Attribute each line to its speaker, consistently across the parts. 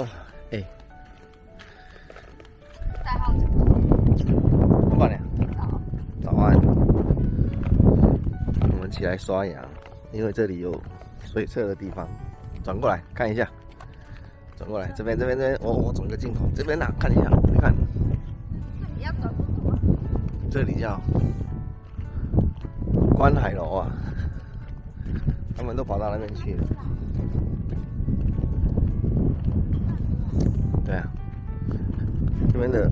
Speaker 1: 哦，哎，
Speaker 2: 代号
Speaker 1: 老板娘，
Speaker 2: 早，
Speaker 1: 早安。我们起来刷牙，因为这里有水厕的地方。转过来看一下，转过来，这边这边这边，我我转个镜头，这边呐、看一下，你看
Speaker 2: 你要转？
Speaker 1: 这里叫观海楼啊，他们都跑到那边去了。对啊，这边的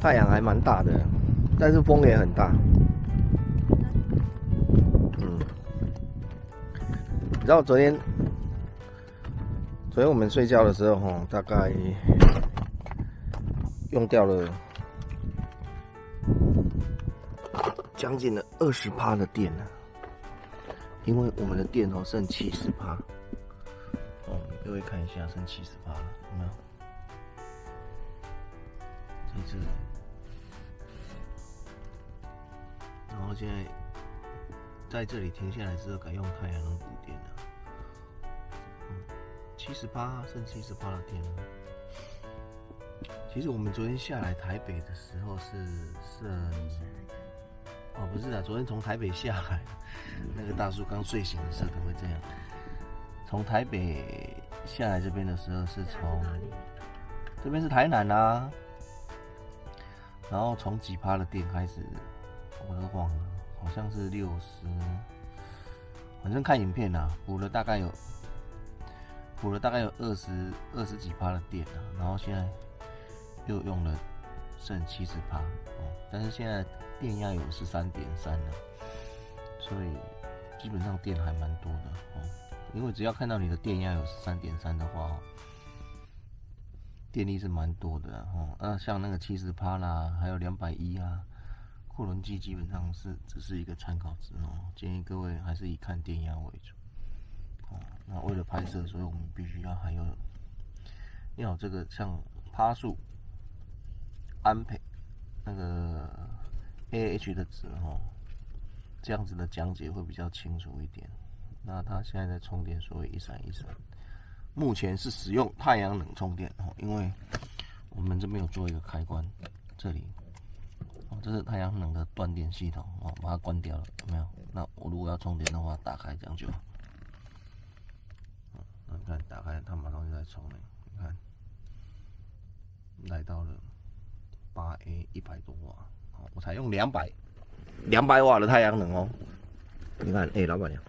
Speaker 1: 太阳还蛮大的，但是风也很大。嗯，你知道昨天，昨天我们睡觉的时候，大概用掉了将近了二十趴的电呢，因为我们的电哦剩七十趴。各位看一下，剩七十八了，有没有？在这里，然后现在在这里停下来之后，改用太阳能补电了。嗯，七十八剩七十八的电了。其实我们昨天下来台北的时候是剩，哦不是的，昨天从台北下来，那个大叔刚睡醒的时候都会这样。从台北下来这边的时候是从这边是台南啊，然后从几趴的店开始，我都忘了，好像是六十，反正看影片啊，补了大概有补了大概有二十二十几趴的电啊，然后现在又用了剩七十趴哦，但是现在电压有十三点三了，所以基本上电还蛮多的哦。因为只要看到你的电压有三点三的话，电力是蛮多的哦。那像那个七十帕啦，还有两百一啊，库仑计基本上是只是一个参考值哦。建议各位还是以看电压为主。哦，那为了拍摄，所以我们必须要还有要有这个像趴数、安培那个 AH 的值哦，这样子的讲解会比较清楚一点。那它现在在充电，所以一闪一闪。目前是使用太阳能充电哦，因为我们这边有做一个开关，这里哦，这是太阳能的断电系统哦，把它关掉了，没有？那我如果要充电的话，打开这样就好。嗯，那你看打开，它马上就在充了，你看，来到了八 A 一百多瓦，哦，我才用两百两百瓦的太阳能哦。你看，哎、老板娘。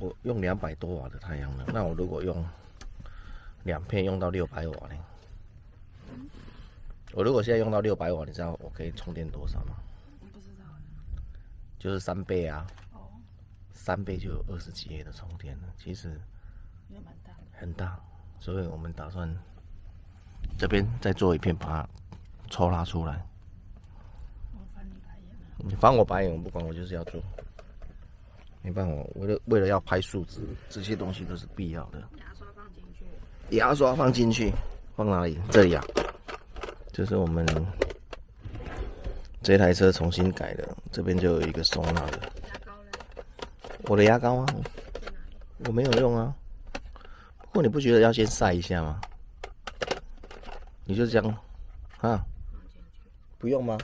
Speaker 1: 我用两百多瓦的太阳能，那我如果用两片用到六百瓦呢？我如果现在用到六百瓦，你知道我可以充电多少吗？
Speaker 2: 不知道。
Speaker 1: 就是三倍啊，
Speaker 2: 哦，
Speaker 1: 三倍就有二十几页的充电了，其实
Speaker 2: 也蛮大。
Speaker 1: 很大，所以我们打算这边再做一片，把它抽拉出来。
Speaker 2: 我翻你白眼了。
Speaker 1: 你翻我白眼，我不管，我就是要做。没办法，为了为了要拍数值，这些东西都是必要的。
Speaker 2: 牙刷放进去。
Speaker 1: 牙刷放进去，放哪里？这里啊，这是我们这台车重新改的，这边就有一个收纳的。
Speaker 2: 牙膏嘞？
Speaker 1: 我的牙膏啊？我没有用啊。不过你不觉得要先晒一下吗？你就这样啊。不用吗？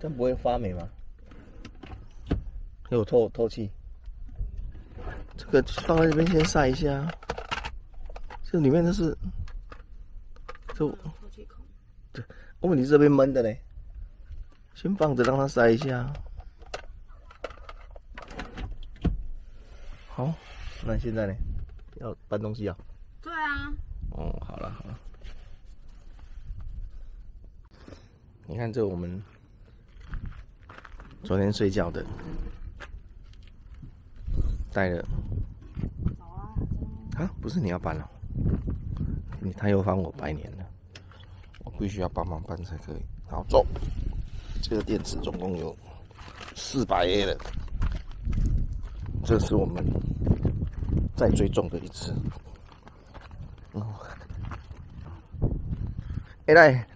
Speaker 1: 这样不会发霉吗？有透透气。这个放在这边先晒一下。这里面都是，这
Speaker 2: 有透气孔。
Speaker 1: 问题是这边闷的嘞，先放着让它晒一下。好，那现在呢？要搬东西啊？
Speaker 2: 对啊。
Speaker 1: 哦，好了好了。你看这我们昨天睡觉的，带了
Speaker 2: 走啊。
Speaker 1: 啊，不是你要搬了、你他又翻我白年了，我必须要帮忙搬才可以。好，走，这个电池总共有四百 A 了，这是我们再最重的一次。哦，哎、来，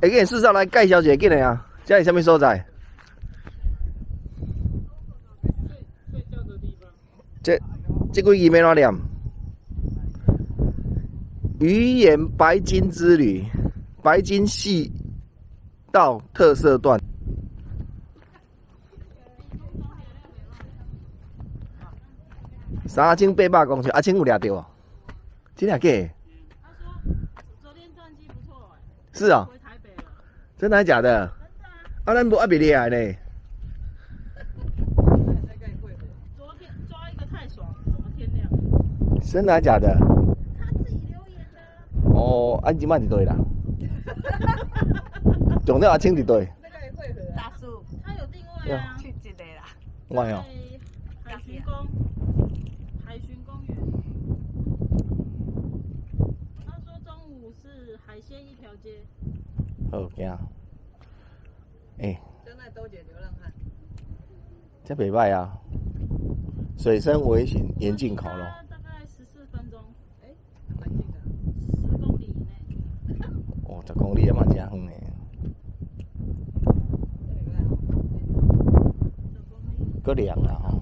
Speaker 1: 哎、给你试上来，盖小姐，进来啊，家里什么所在？
Speaker 3: 睡觉的
Speaker 1: 这这个鱼没哪念？鱼眼白金之旅，白金系道特色段。三千八百公尺，阿青有掠到哦？真的假的？
Speaker 2: 他说昨天战绩不错哎，
Speaker 1: 是啊。真的还假的？
Speaker 2: 啊，
Speaker 1: 啊，咱无阿别厉害呢。
Speaker 2: 昨天抓一个太爽，怎么天亮？
Speaker 1: 真的还假的？
Speaker 2: 他自己留言的。
Speaker 1: 哦，啊，即摆伫对啦。重点阿青伫对，
Speaker 2: 大叔，他有定位啊，
Speaker 3: 去一个啦，
Speaker 1: 我哦，
Speaker 2: 海巡公，海巡公园。他说中午是海鲜一条街，
Speaker 1: 好惊。诶、
Speaker 3: 真的都解流浪汉。
Speaker 1: 这袂歹啊。水深危险，严禁烤肉。
Speaker 2: 大概十四分钟，
Speaker 3: 哎，蛮近的。
Speaker 2: 十公里以内。
Speaker 1: 哦，十公里也嘛真远呢。
Speaker 2: 十公里。
Speaker 1: 够凉啦吼。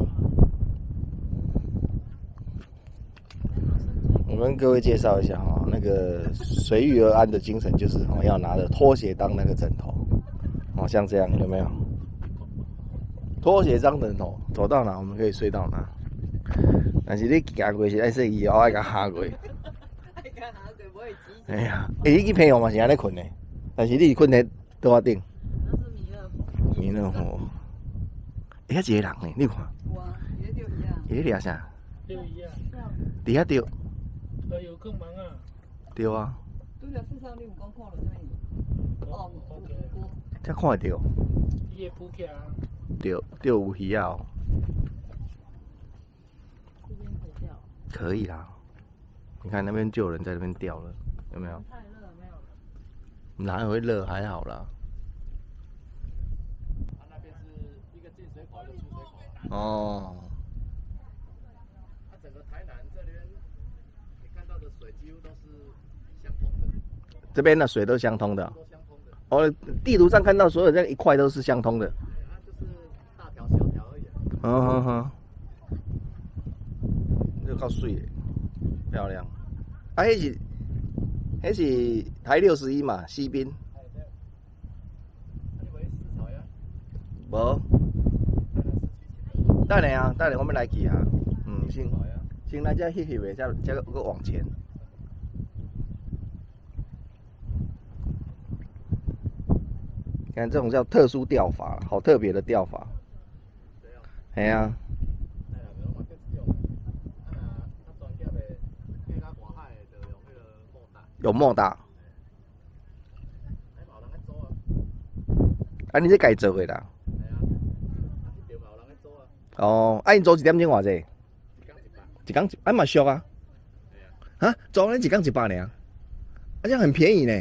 Speaker 1: 我跟各位介绍一下哈，那个随遇而安的精神就是哈，要拿着拖鞋当那个枕头，哦，像这样有没有？拖鞋当枕头，走到哪我们可以睡到哪。但是你行过是爱说以后爱甲下过。哎呀，诶、你去朋友嘛是安尼困的，但是你是困在桌仔顶，
Speaker 2: 那是弥
Speaker 1: 遐一个人呢，你看，
Speaker 3: 哇，也就一样。
Speaker 1: 伊咧掠啥？
Speaker 4: 对一样，
Speaker 1: 伫遐钓
Speaker 4: 呃，有更忙啊。
Speaker 1: 钓啊，
Speaker 3: 拄着四上你有讲看了什么？哦，有有有。
Speaker 1: 才看会钓，
Speaker 4: 伊也补起啊，
Speaker 1: 钓钓有鱼啊。
Speaker 2: 可以
Speaker 1: 啦。你看那边就有人在那边钓了，有没有？
Speaker 2: 太热没有了。
Speaker 1: 哪会热？还好啦。
Speaker 4: 它那边是一个进水口，一个出水口。
Speaker 1: 哦，
Speaker 4: 它整个台南这边，你看到的水几乎都是相通的，
Speaker 1: 这边的水都相通的。
Speaker 4: 都相通的。
Speaker 1: 哦，地图上看到所有这一块都是相通的。
Speaker 4: 它就是大条小条而已、啊。
Speaker 1: 嗯哼哼，这够水的，漂亮。啊，迄是，迄是台六十一嘛，西滨。
Speaker 4: 哎对。那你为四草呀？
Speaker 1: 无，
Speaker 4: 台南市区前面
Speaker 1: 等下啊，等下我们来去啊。嗯，先。先来这翕翕的，再再个往前。看这种叫特殊钓法，好特别的钓法。哎呀、
Speaker 4: 哎呀，没有嘛，更少。啊，那专业的，去到外海的，就用迄个莫大，
Speaker 1: 有莫大，
Speaker 4: 啊。
Speaker 1: 啊，你这家做的啦。哦，啊，因做一点钟偌济？
Speaker 4: 一工一
Speaker 1: 啊嘛俗啊。啊，做咱一工一百呢？啊，这样很便宜呢。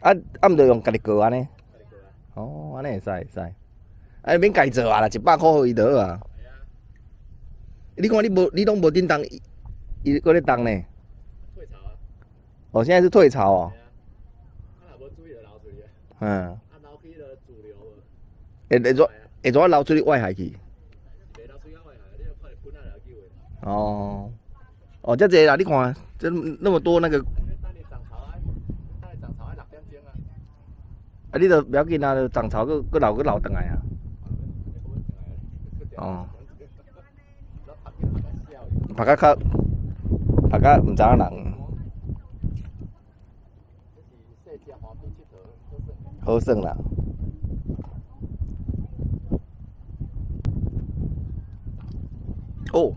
Speaker 4: 啊，
Speaker 1: 啊，啊，毋着用家己过安尼。哦，安尼会使会使。啊，免家做啊啦，一百箍互伊就好啊。你看你无，你拢无叮当，伊伊搁咧动呢。
Speaker 4: 退潮啊，
Speaker 1: 哦，现在是退潮哦
Speaker 4: 系。啊，
Speaker 1: 嗯，
Speaker 4: 啊流去了主流啊，
Speaker 1: 会会怎
Speaker 4: 系啊，
Speaker 1: 会怎啊流出去外海去？
Speaker 4: 袂流出去外海，你要快点喷啊，有机会。
Speaker 1: 哦，哦，遮济啦，你看，这那么多那个，
Speaker 4: 啊，当你
Speaker 1: 都不要紧啊，涨潮搁搁流搁流转来啊。哦，拍甲较，拍甲毋知影人好耍啦。哦，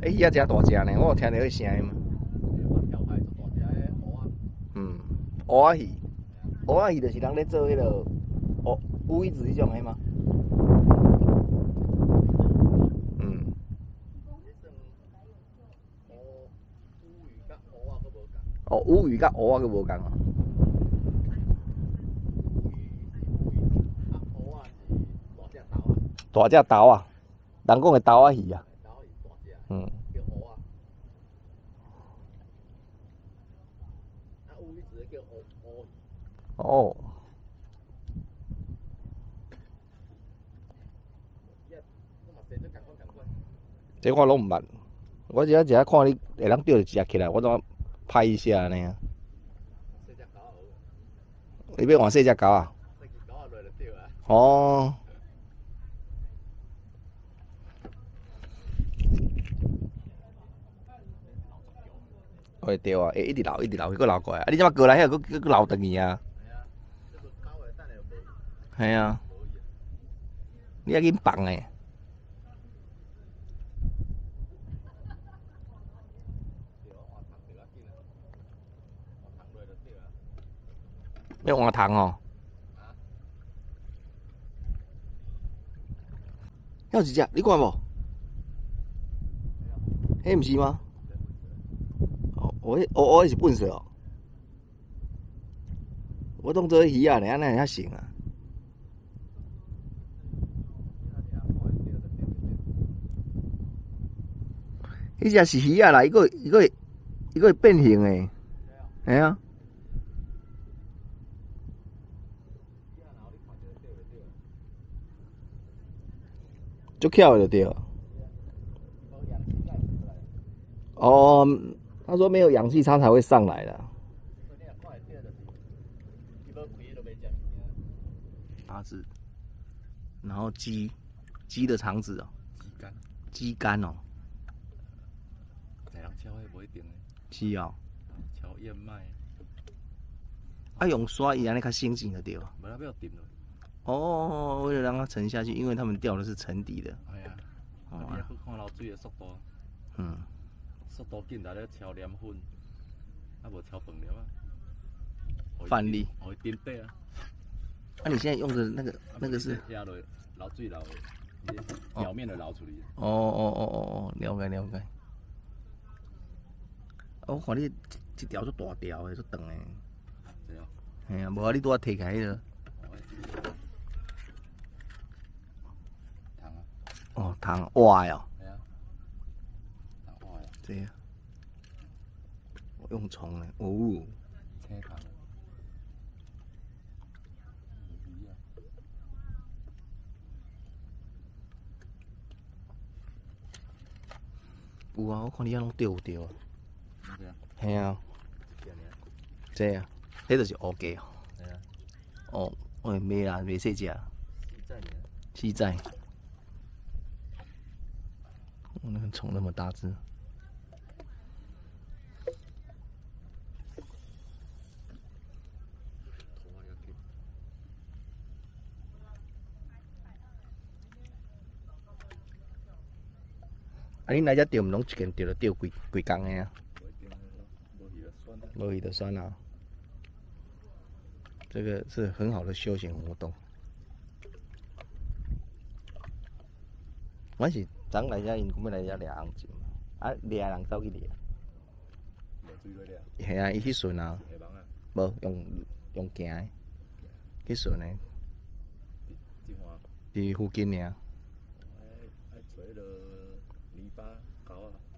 Speaker 1: 诶，遐只大只呢，我有听到迄声音嘛。嗯，蚵仔鱼，蚵仔鱼就是人咧做迄、个乌乌鱼子迄种的吗？哦，乌鱼甲蚵啊，佫无共啊。大只蚵啊，人讲个蚵仔鱼啊。嗯。叫。哦。这款我唔捌，我只只看你。会当钓一只起来，我怎拍一下安尼啊？
Speaker 4: 这只狗，
Speaker 1: 你要换细只狗啊？
Speaker 4: 这只狗落就对啊。
Speaker 1: 哦。会对啊，会一直流，一直流，佫流过来。啊，你怎么过来遐，佫佫佫流转去啊？
Speaker 4: 系啊。
Speaker 1: 你要紧放诶。
Speaker 4: 对啊，换糖就要紧啊，换糖落就对啊。
Speaker 1: 要换糖哦。还有一只，你看无？迄毋是吗？哦，我迄哦哦，迄是笨蛇哦。我当做鱼啊，你安尼遐行啊？迄只是鱼啊啦，伊个伊个伊个变形诶。系啊。就巧的就对了。哦，他说没有氧气，它才会上来的。鸭子，然后鸡，鸡的肠子哦，
Speaker 4: 鸡肝，
Speaker 1: 鸡肝哦，
Speaker 4: 在人敲迄无一定的，
Speaker 1: 是哦。
Speaker 4: 敲燕麦，
Speaker 1: 啊，用刷伊安尼较先进的对了。哦，为了让它沉下去，因为他们钓的是沉底的。
Speaker 4: 系啊，
Speaker 1: 哦
Speaker 4: 啊，你去看流水的速度，
Speaker 1: 嗯，
Speaker 4: 速度紧，来咧超黏粉，啊无超饭了啊。
Speaker 1: 范例。
Speaker 4: 互伊沉底啊。
Speaker 1: 啊，你现在用的那个那个是？
Speaker 4: 压落流水流的，表面的流出去。
Speaker 1: 哦哦哦哦哦，了解了解。啊，我看你一条足大条的，足长的。
Speaker 4: 对啊。
Speaker 1: 系啊，无啊，你拄啊摕起来迄个。
Speaker 4: 糖啊。
Speaker 1: 哦，糖活的哦。
Speaker 4: 系啊。
Speaker 1: 我用虫嘞，哦。有啊，我看你遐拢钓有钓啊。
Speaker 4: 对啊。
Speaker 1: 系啊。这啊，迄就是乌鸡哦。哦，喂，袂啦，袂细只。
Speaker 4: 四仔。
Speaker 1: 哦，那个虫那么大只。啊，恁来遮钓，毋拢一间钓了钓几几工的啊？无鱼的酸啊。这个是很好的休闲活动。我是昨来遮，因讲要来遮掠红金，啊掠人走去掠。系啊，伊去顺啊。无用用行的，去顺的。伫附近尔。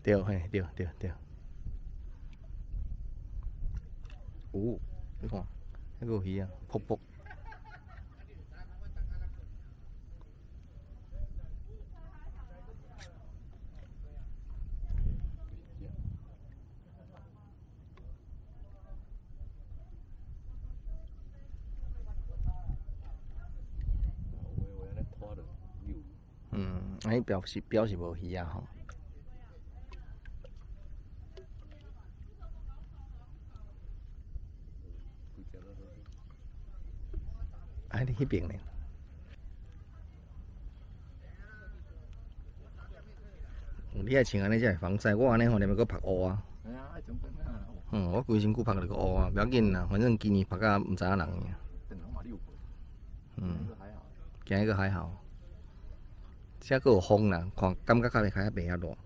Speaker 1: 对，嘿，对对对。哦，你看，迄个鱼啊，噗哎，表示表示无鱼啊吼。哎，你迄边呢？你爱穿安尼才会防晒，我安尼吼连要搁晒乌啊。嗯，我规身躯晒了个乌啊，不要紧啦，反正今年晒甲毋知影人尔。嗯，今日个还好，现在搁有风啦，看感觉较袂较袂遐热。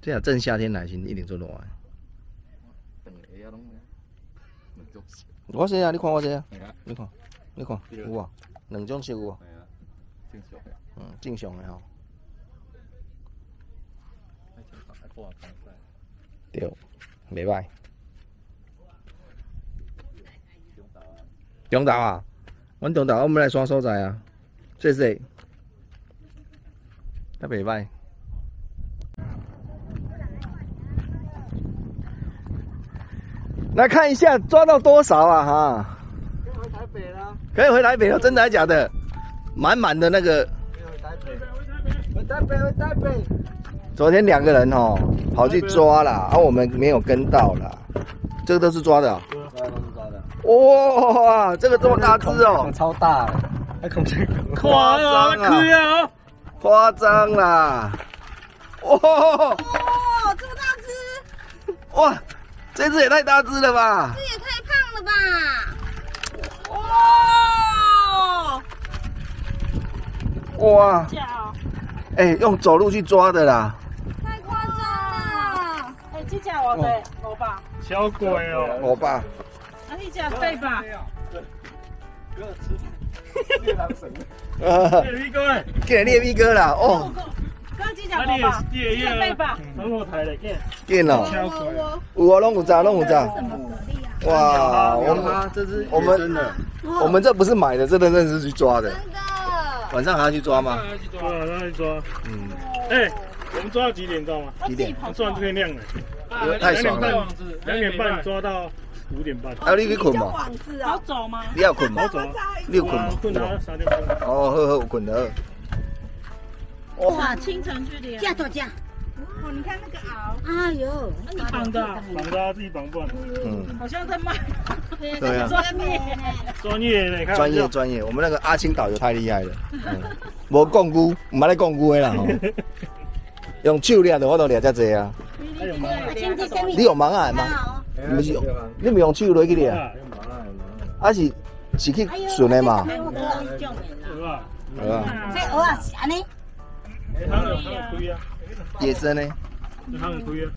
Speaker 1: 这若正夏天来时，一定做热的。我说啊，你看我这啊，你看，你看有无？两种色有无？
Speaker 4: 正常的。
Speaker 1: 嗯，正常的吼。对，袂歹。中岛啊，阮中岛我们来耍所在啊，谢谢。那北拜。来看一下抓到多少啊哈！
Speaker 4: 可以回台北了，
Speaker 1: 可以回台北了，真的还假的？满满的那个，
Speaker 4: 回台北，回台北，回台北。
Speaker 1: 昨天两个人哦跑去抓了，啊我们没有跟到了。这个都是抓的、哦，
Speaker 4: 对，都是抓的。
Speaker 1: 哇，这个这么大只哦，
Speaker 4: 超大
Speaker 1: 夸张啊，夸张啦！哇
Speaker 3: 哦，这么大只，
Speaker 1: 哇，这只也太大只了吧！
Speaker 3: 这也太胖了吧！哇，
Speaker 1: 哇，哎、用走路去抓的啦，
Speaker 3: 太夸张了！
Speaker 2: 哎，这只我的我爸，
Speaker 5: 小鬼哦！
Speaker 1: 我爸，
Speaker 2: 啊，这架背吧，
Speaker 4: 哥吃越南神。
Speaker 1: 呃，
Speaker 5: 这一个，
Speaker 1: 给人列 V 哥啦，哦，
Speaker 2: 刚这架我吧，这架背吧，
Speaker 5: 很好抬的，见
Speaker 1: 见了，
Speaker 5: 小鬼。
Speaker 1: 有啊，拢有炸，拢有炸，哇，我们
Speaker 4: 啊，这只
Speaker 1: 我们
Speaker 4: 真的，
Speaker 1: 我们这不是买的，这真的是去抓的，
Speaker 3: 真的，
Speaker 1: 晚上还要去抓吗？
Speaker 5: 对还要去抓。
Speaker 1: 嗯，
Speaker 5: 哎，我们抓到几点知道吗？
Speaker 1: 几点？
Speaker 5: 突然天亮了，
Speaker 1: 太爽了，
Speaker 5: 两点半抓到五点半。
Speaker 1: 啊，你去困吗？
Speaker 2: 好
Speaker 3: 啊，
Speaker 2: 走吗？
Speaker 1: 你要困吗？
Speaker 5: 好？走啊，
Speaker 1: 你有困吗？
Speaker 5: 困到三点半。
Speaker 1: 哦，好好，有困的。
Speaker 2: 哇，清晨去的，
Speaker 3: 架多架，
Speaker 2: 哦，你看那个鳌，
Speaker 3: 哎呦，
Speaker 2: 那你绑的，
Speaker 5: 绑着自己绑不完，
Speaker 1: 嗯，
Speaker 2: 好像在卖，
Speaker 1: 对啊，
Speaker 2: 专业，
Speaker 5: 专业呢，
Speaker 1: 专业专业，我们那个阿青导游太厉害了，嗯，无讲古，唔捌咧讲古的啦吼，用手抓的我都抓遮济啊，你有盲眼吗？你不是用，你唔用手落去咧，
Speaker 5: 啊，
Speaker 1: 还是是去顺的嘛？
Speaker 5: 有啊？
Speaker 3: 这
Speaker 1: 野生呢？
Speaker 5: 他有亏啊。